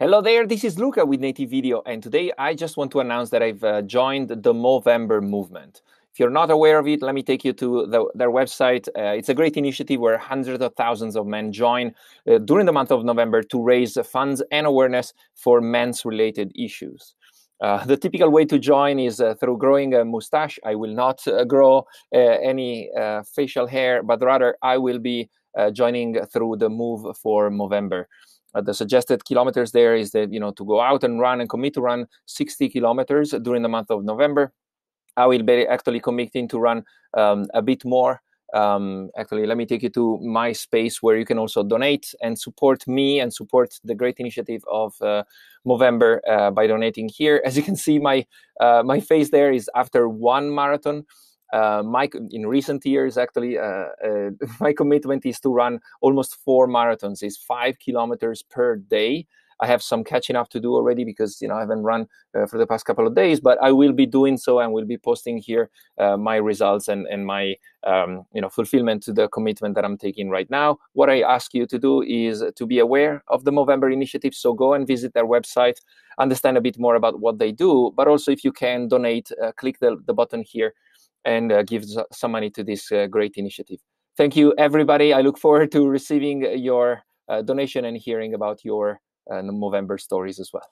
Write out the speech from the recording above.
Hello there, this is Luca with Native Video, and today I just want to announce that I've uh, joined the Movember movement. If you're not aware of it, let me take you to the, their website. Uh, it's a great initiative where hundreds of thousands of men join uh, during the month of November to raise funds and awareness for men's related issues. Uh, the typical way to join is uh, through growing a mustache. I will not uh, grow uh, any facial hair, but rather I will be joining through the move for Movember. Uh, the suggested kilometers there is that you know to go out and run and commit to run 60 kilometers during the month of November. I will be actually committing to run um, a bit more. Um, actually, let me take you to my space where you can also donate and support me and support the great initiative of uh, Movember uh, by donating here. As you can see, my uh, my face there is after one marathon uh, my in recent years actually uh, uh, my commitment is to run almost four marathons. Is five kilometers per day. I have some catching up to do already because you know i haven't run uh, for the past couple of days but i will be doing so and will be posting here uh, my results and and my um, you know fulfillment to the commitment that i'm taking right now. What i ask you to do is to be aware of the movember initiative so go and visit their website understand a bit more about what they do but also if you can donate uh, click the, the button here and uh, give some money to this uh, great initiative. Thank you, everybody. I look forward to receiving your uh, donation and hearing about your November stories as well.